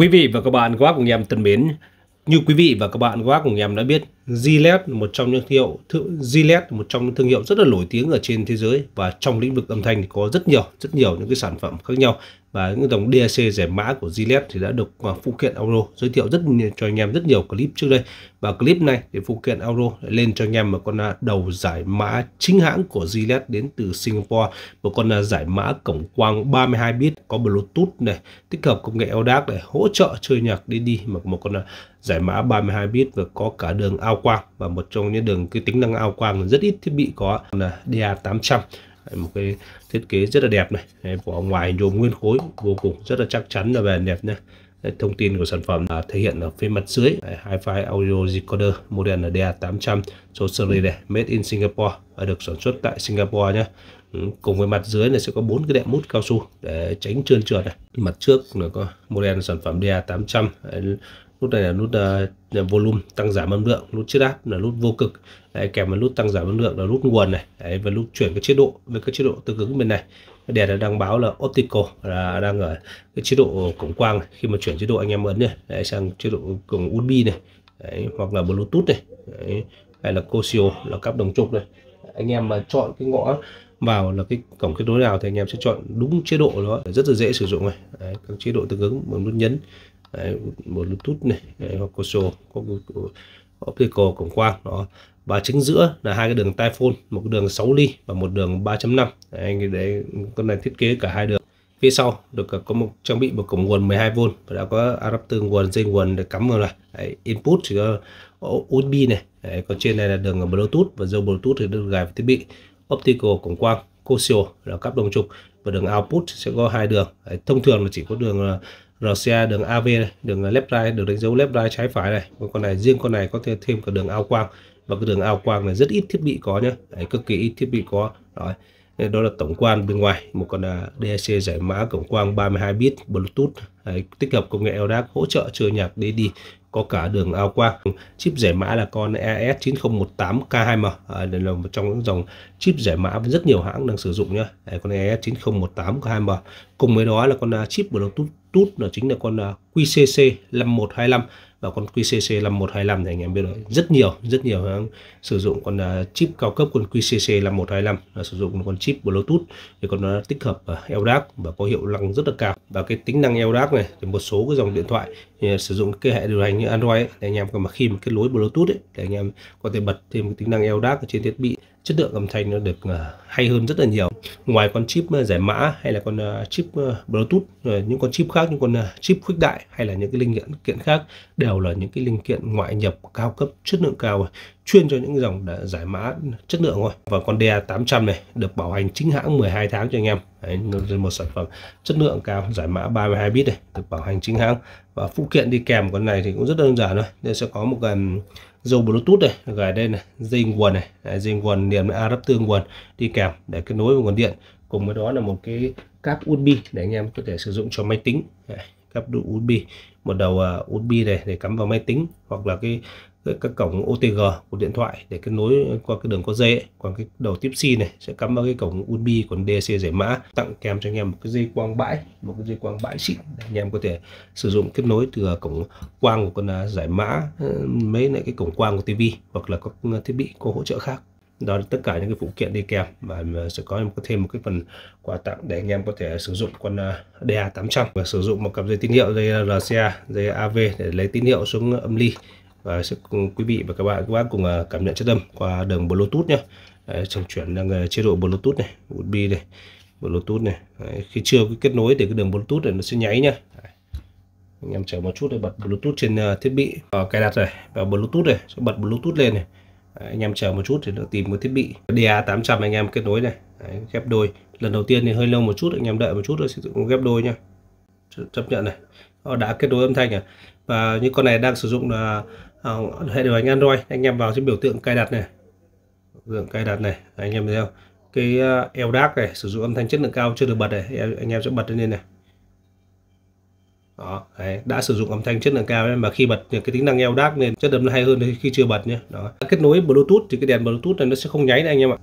Quý vị và các bạn, các bác cùng em thân mến, như quý vị và các bạn, các bác cùng em đã biết, Gillette là một trong những thương hiệu Gillette một trong những thương hiệu rất là nổi tiếng ở trên thế giới và trong lĩnh vực âm thanh thì có rất nhiều rất nhiều những cái sản phẩm khác nhau và những dòng DAC rẻ mã của Gillette thì đã được phụ kiện Euro giới thiệu rất nhiều, cho anh em rất nhiều clip trước đây. Và clip này thì phụ kiện Euro lên cho anh em một con à, đầu giải mã chính hãng của Gillette đến từ Singapore. Một con à, giải mã cổng quang 32 bit có Bluetooth này, tích hợp công nghệ LDAC để hỗ trợ chơi nhạc đi đi mà một con à, giải mã 32 bit và có cả đường ao quang. Và một trong những đường cái tính năng ao quang rất ít thiết bị có là DA800 một cái thiết kế rất là đẹp này vỏ ngoài nhôm nguyên khối vô cùng rất là chắc chắn và bền đẹp nhé. thông tin của sản phẩm là thể hiện ở phía mặt dưới Hi-Fi Audio Decoder model là DA800 số series này made in Singapore và được sản xuất tại Singapore nhé ừ, cùng với mặt dưới này sẽ có bốn cái đệm mút cao su để tránh trơn trượt này mặt trước là có model sản phẩm DA800 nút này là nút uh, volume tăng giảm âm lượng nút chiết áp là nút vô cực. Đấy, kèm với nút tăng giảm âm lượng là nút nguồn này. Đấy, và nút chuyển cái chế độ với các chế độ tương ứng bên này. Cái đèn đang báo là optical là đang ở cái chế độ cổng quang này. khi mà chuyển chế độ anh em ấn này đấy, sang chế độ cổng USB này đấy, hoặc là bluetooth này đấy, hay là Cosio là cáp đồng trục này. Anh em mà chọn cái ngõ vào là cái cổng kết nối nào thì anh em sẽ chọn đúng chế độ đó. Rất là dễ sử dụng này. Đấy, các chế độ tương ứng bằng nút nhấn đấy, một bluetooth này đấy, hoặc Cosio có optical cổng quang đó. Và chính giữa là hai cái đường tai phone một cái đường 6 ly và một đường 3.5 đấy, đấy con này thiết kế cả hai đường. Phía sau được à, có một trang bị một cổng nguồn 12V và đã có adapter nguồn dây nguồn để cắm vào này đấy, input chỉ có USB này. Đấy, còn trên này là đường bluetooth và dây bluetooth thì được gài vào thiết bị. Optical cổng quang Cosio là cáp đồng trục. Và đường output sẽ có hai đường. Đấy, thông thường là chỉ có đường à, RCA đường AV này, đường left right được đánh dấu left right trái phải này. Con này riêng con này có thể thêm cả đường ao quang. Và cái đường ao quang này rất ít thiết bị có nhé đấy, cực kỳ ít thiết bị có. Đó đó là tổng quan bên ngoài. Một con à, DAC giải mã cổng quang 32 bit Bluetooth. Đấy, tích hợp công nghệ LDAC hỗ trợ chơi nhạc DD có cả đường ao quang. Chip giải mã là con ES9018K2M à, đây là một trong những dòng chip giải mã với rất nhiều hãng đang sử dụng nhé đây, con ES9018K2M cùng với đó là con à, chip Bluetooth tút là chính là con à, QCC 5125 và con QCC 5125 thì anh em biết rồi rất nhiều rất nhiều hãng sử dụng con à, chip cao cấp con QCC 5125 là sử dụng con chip Bluetooth thì con nó tích hợp LDAC và có hiệu năng rất là cao. Và cái tính năng LDAC này thì một số cái dòng điện thoại thì sử dụng cái hệ điều hành như Android ấy, thì anh em mà khi mà kết nối Bluetooth ấy, thì anh em có thể bật thêm cái tính năng LDAC ở trên thiết bị chất lượng âm thanh nó được ờ, hay hơn rất là nhiều. Ngoài con chip ờ, giải mã hay là con ờ, chip bluetooth những con chip khác như con chip khuếch đại hay là những cái linh kiện khác đều là những cái linh kiện ngoại nhập cao cấp chất lượng cao chuyên cho những dòng giải mã chất lượng thôi. Và con DA 800 này được bảo hành chính hãng 12 tháng cho anh em. Đấy, một sản phẩm chất lượng cao giải mã 32 bit này được bảo hành chính hãng. Và phụ kiện đi kèm con này thì cũng rất đơn giản thôi. Đây sẽ có một cái dầu bluetooth này gài đây này dây nguồn này Đấy, dây nguồn liền với adapter nguồn đi kèm để kết nối với nguồn điện. Cùng với đó là một cái cáp USB để anh em có thể sử dụng cho máy tính. Đấy, cáp USB một đầu uh, USB này để cắm vào máy tính hoặc là cái các cổng OTG của điện thoại để kết nối qua cái đường có dây ấy. còn cái đầu tiếp C này sẽ cắm vào cái cổng USB còn DAC giải mã, tặng kèm cho anh em một cái dây quang bãi, một cái dây quang bãi xịn để anh em có thể sử dụng kết nối từ à, cổng quang của con à, giải mã ờ, mấy lại cái cổng quang của TV hoặc là các à, thiết bị có hỗ trợ khác đó là tất cả những cái phụ kiện đi kèm và sẽ có thêm một cái phần quà tặng để anh em có thể sử dụng con DA800 và sử dụng một cặp dây tín hiệu dây RCA dây AV để lấy tín hiệu xuống âm ly và sẽ cùng quý vị và các bạn các bác cùng à, cảm nhận chất âm qua đường Bluetooth nhé Đấy, trong chuyển đang à, chế độ Bluetooth này USB này Bluetooth này. Đấy, khi chưa kết nối thì cái đường Bluetooth này nó sẽ nháy nhá. Đấy. anh em chờ một chút để bật Bluetooth trên à, thiết bị. Và cài đặt rồi và Bluetooth này sẽ bật Bluetooth lên này. Đấy, anh em chờ một chút thì nó tìm một thiết bị DA 800 anh em kết nối này. Đấy, ghép đôi. Lần đầu tiên thì hơi lâu một chút anh em đợi một chút rồi sẽ ghép đôi nhá. Chấp nhận này. Đã kết nối âm thanh à. Và như con này đang sử dụng là Ờ, hệ điều hành Android. Anh em vào cái biểu tượng cài đặt này. Biểu tượng cài đặt này. Anh em thấy không? Cái uh, LDAC này sử dụng âm thanh chất lượng cao chưa được bật này. Anh em sẽ bật lên này. Đó đấy, đã sử dụng âm thanh chất lượng cao ấy, mà khi bật cái tính năng LDAC nên chất âm nó hay hơn khi chưa bật nhé. Đó kết nối Bluetooth thì cái đèn Bluetooth này nó sẽ không nháy này anh em ạ.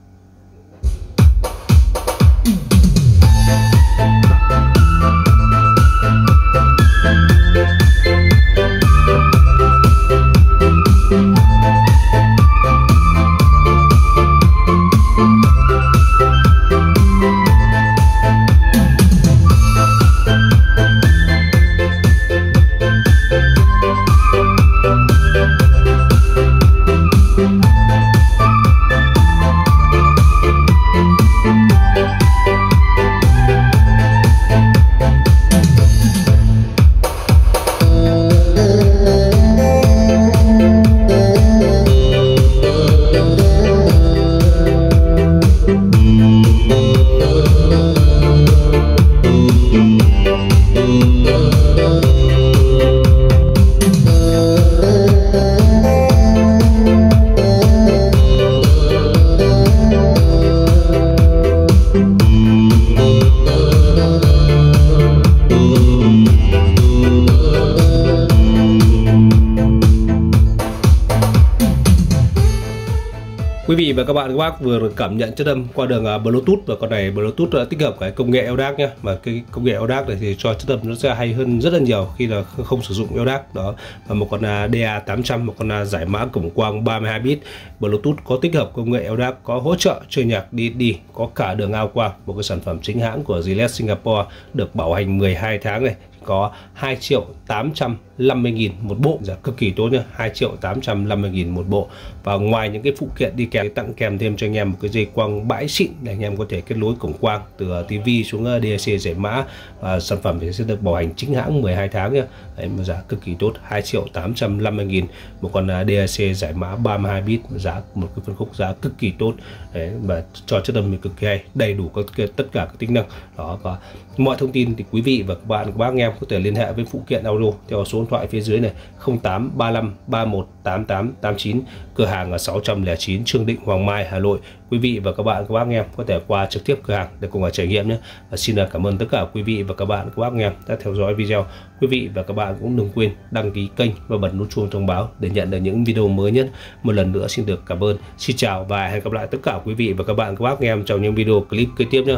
Quý vị và các bạn các bác vừa được cảm nhận chất âm qua đường uh, Bluetooth và con này Bluetooth đã tích hợp cái công nghệ LDAC nhé và cái công nghệ LDAC này thì cho chất âm nó sẽ hay hơn rất là nhiều khi là không sử dụng LDAC đó. Và một con uh, DA 800 một con uh, giải mã cổng quang 32 bit Bluetooth có tích hợp công nghệ LDAC có hỗ trợ chơi nhạc DD có cả đường ao quang một cái sản phẩm chính hãng của Gillette Singapore được bảo hành 12 tháng này có 2 triệu 850 nghìn một bộ. Giá cực kỳ tốt nhá 2 triệu 850 nghìn một bộ. Và ngoài những cái phụ kiện đi kèm tặng kèm thêm cho anh em một cái dây quang bãi xịn để anh em có thể kết nối cổng quang từ à, tivi TV xuống à, DAC giải mã. Và sản phẩm thì sẽ được bảo hành chính hãng 12 tháng nhá. Đấy, mà giá cực kỳ tốt 2 triệu 850 nghìn một con à, DAC giải mã 32 bit. Giá một cái phân khúc giá cực kỳ tốt. Đấy, và cho chất âm cực kỳ hay đầy đủ các tất cả các tính năng. Đó và mọi thông tin thì quý vị và các bạn các bác em có thể liên hệ với phụ kiện audio theo số điện thoại phía dưới này 0835 31 88 89 cửa hàng ở 609 Trương Định, Hoàng Mai, Hà Nội. Quý vị và các bạn, các bác em có thể qua trực tiếp cửa hàng để cùng trải nghiệm nhé. Và xin cảm ơn tất cả quý vị và các bạn, các bác em đã theo dõi video. Quý vị và các bạn cũng đừng quên đăng ký kênh và bật nút chuông thông báo để nhận được những video mới nhất. Một lần nữa xin được cảm ơn. Xin chào và hẹn gặp lại tất cả quý vị và các bạn, các bác em trong những video clip kế tiếp nhé.